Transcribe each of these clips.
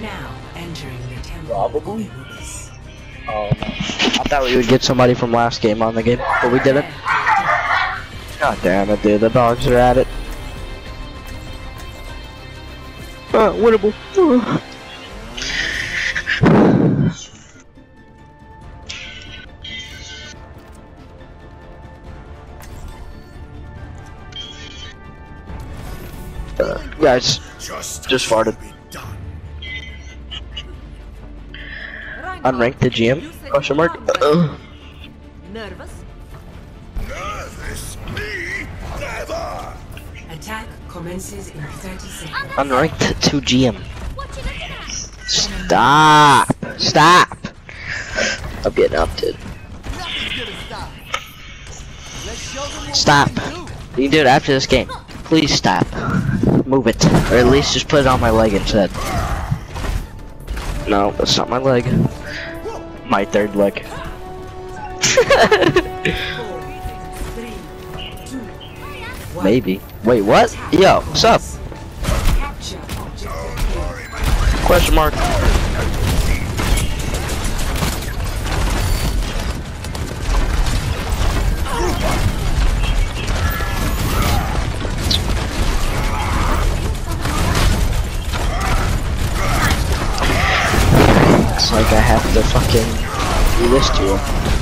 Now entering the temple Probably. of Anubis. Oh, no. I thought we would get somebody from last game on the game, but we didn't. God damn it, dude. The dogs are at it. Uh, winnable. Uh, guys, Just, Just farted. Be done. unrank the GM? Question mark? Uh, Nervous? Nervous? Me? Never! Attack commences in 30 seconds. unranked to GM. Stop! Stop! I'm getting up, dude. Stop. You can do it after this game. Please stop. Move it. Or at least just put it on my leg instead. No, that's not my leg. My third leg. Maybe. Wait, what? Yo, what's up? Question mark. Like I have to fucking do this to him.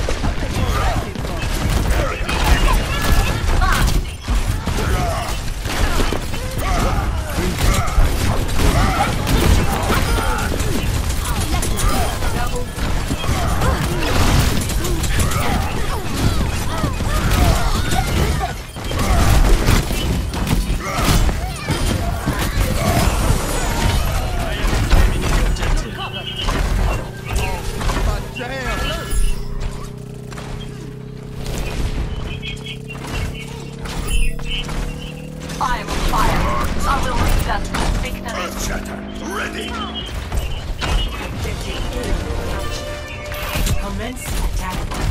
Commence attack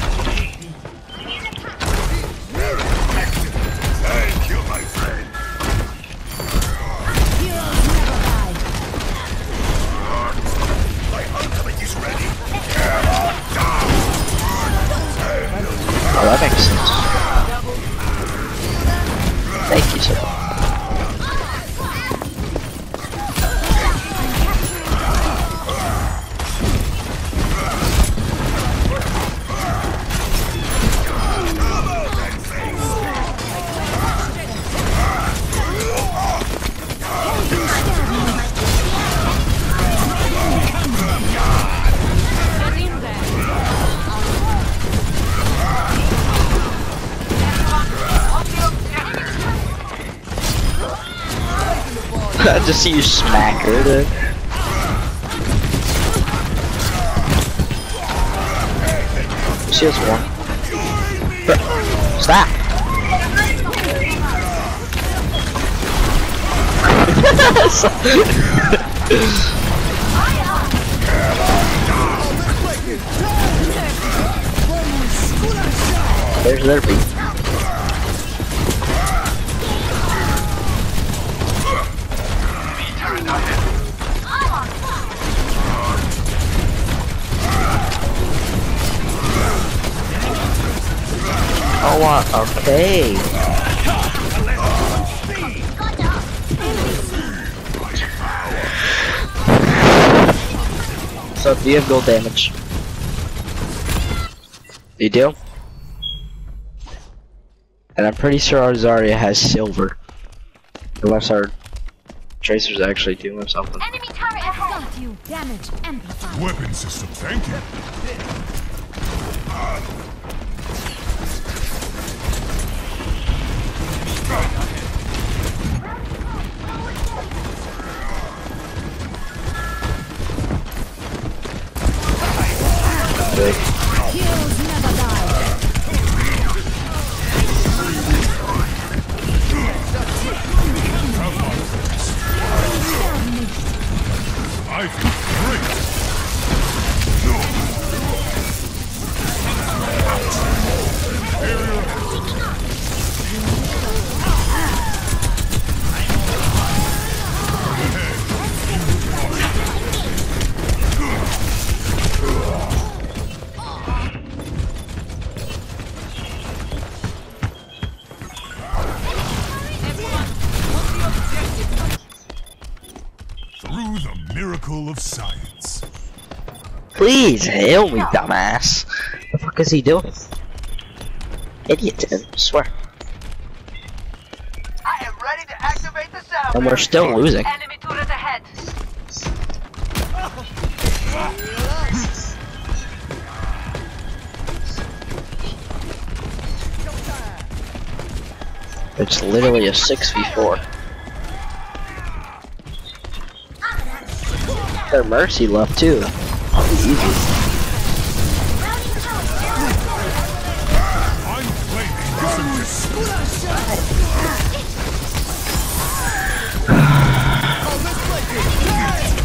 just see you smack her, dude. She has one. Stop! There's their okay. So, do you have gold damage? You do? And I'm pretty sure our Zarya has silver. Unless our Tracer's actually doing something. Enemy turret ahead. Got you. Damage amplified. Weapon system, thank you. Good. Miracle of science. Please heal me, dumbass. The fuck is he doing? Idiot, I swear. I am ready to activate the sound. And we're still losing. Enemy turret ahead. It's literally a 6v4. Their mercy left too. Easy.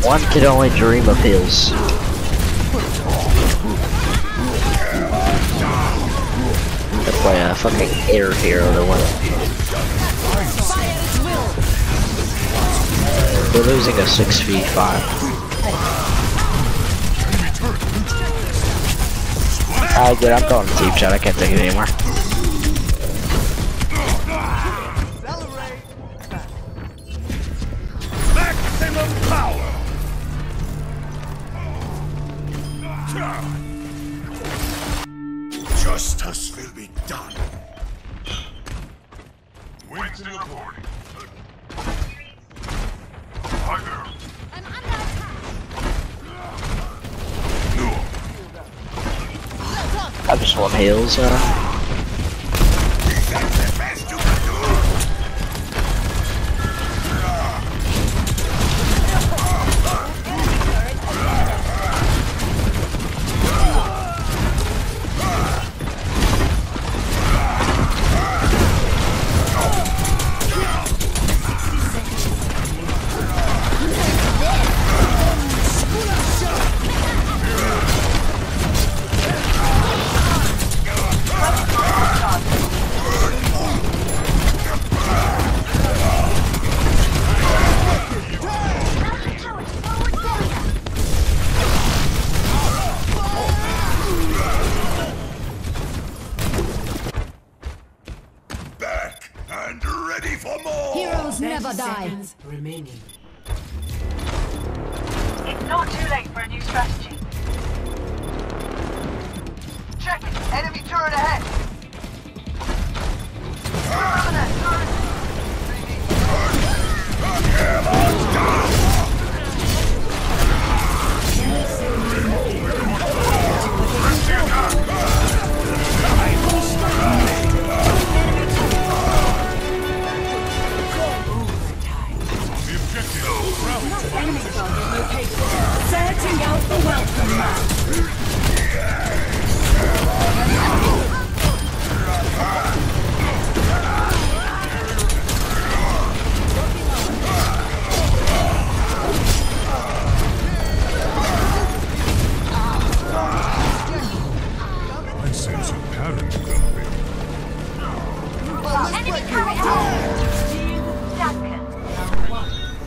One could only dream of heals. That's why a fucking air hero win it. We're losing a 6v5. Alright, dude, I'm going to team chat. I can't take it anymore. maximum power. Justice will be done. Winston reporting. I just want heals. Uh,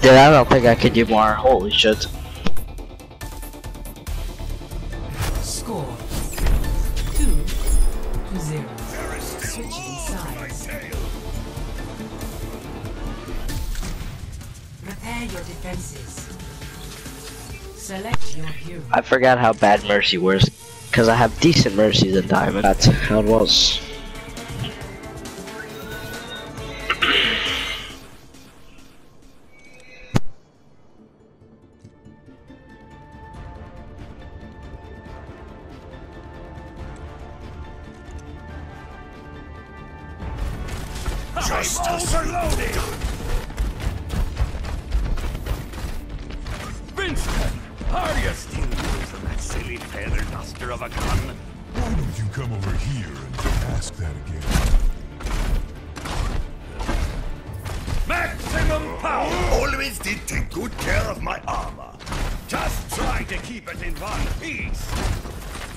dude, I don't think I could do more. Holy shit. Score. Two to zero. Switching sides. Prepare your defenses. Select your hero. I forgot how bad Mercy was. Because I have decent Mercies in Diamond. That's how it was. Justice overloaded. Winston! Are you still using that silly feather duster of a gun? Why don't you come over here and ask that again? Maximum power! Always did take good care of my armor. Just try to keep it in one piece.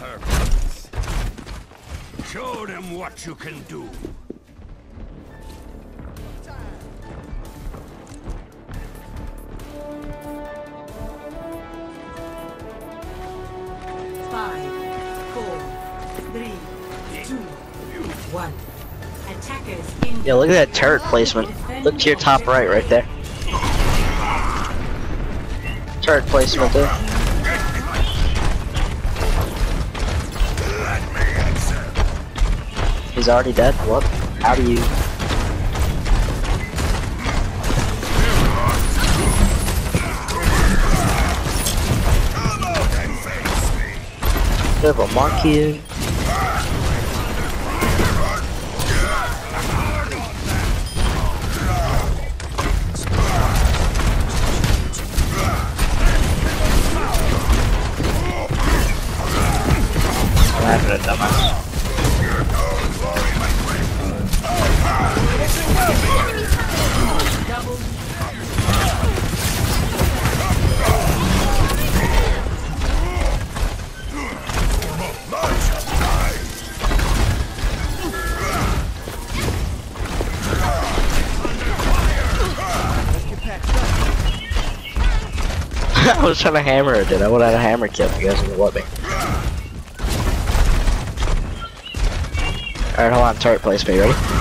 Purpose. Show them what you can do. Five, four, three, two, one. Attackers in. Yeah, look at that turret placement. Look to your top right, right there. turret placement there. Let me answer. He's already dead. What? How do you? Me. There's a monkey. I was trying to hammer it, dude. I would have had a hammer kill if you guys would let me. Alright, hold on. Turret place, You ready?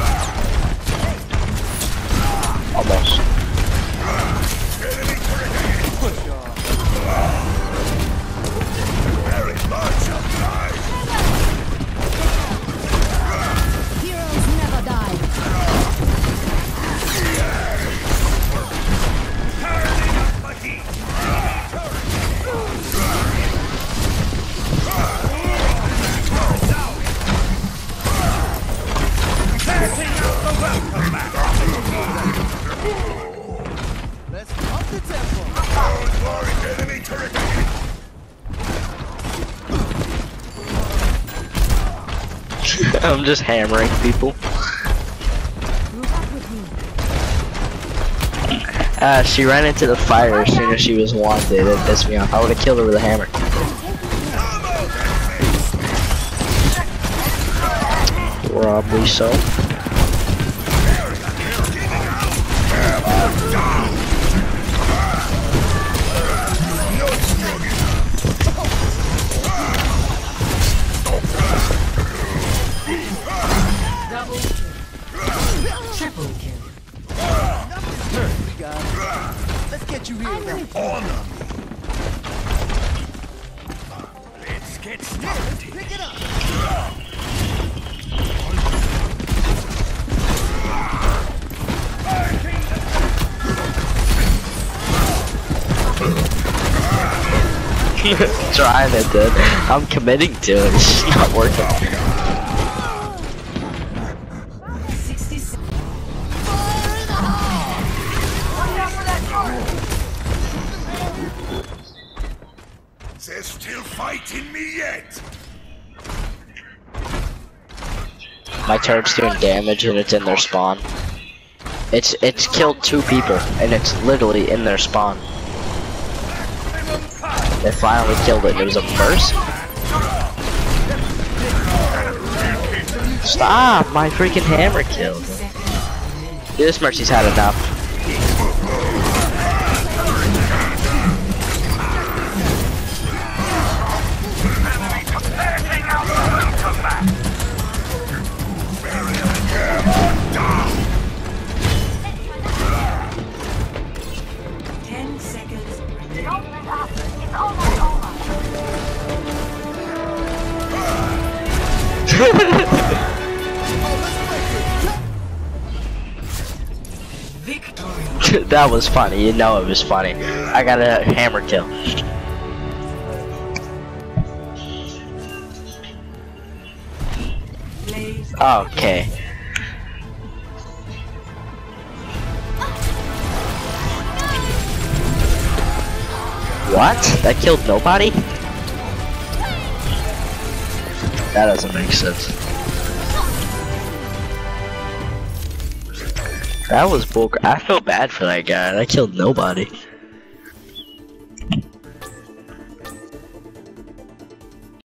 I'm just hammering people. Uh, she ran into the fire as soon as she was wanted. It pissed me off. I would have killed her with a hammer. Probably so. Trying it, dude. I'm committing to it. It's just not working. 60 seconds. Watch out for that turret. They're still fighting me yet. My turret's doing damage and it's in their spawn. It's it's killed two people and it's literally in their spawn. They finally killed it. It was a burst. Stop! My freaking hammer killed. This Mercy's had enough. That was funny. You know it was funny. I got a hammer kill. Okay. What? That killed nobody? That doesn't make sense. That was bull. I feel bad for that guy. That killed nobody.